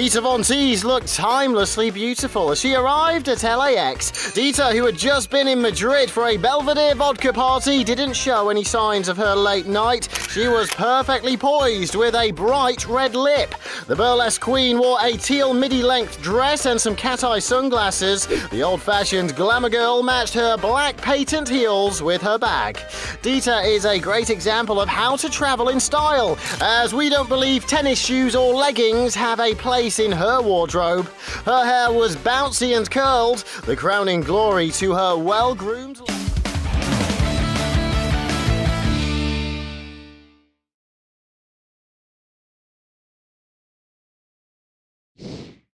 Dita Von Teese looked timelessly beautiful as she arrived at LAX. Dita, who had just been in Madrid for a Belvedere vodka party, didn't show any signs of her late night. She was perfectly poised with a bright red lip. The burlesque queen wore a teal midi length dress and some cat eye sunglasses. The old fashioned glamour girl matched her black patent heels with her bag. Dita is a great example of how to travel in style, as we don't believe tennis shoes or leggings have a place in her wardrobe. Her hair was bouncy and curled, the crowning glory to her well groomed.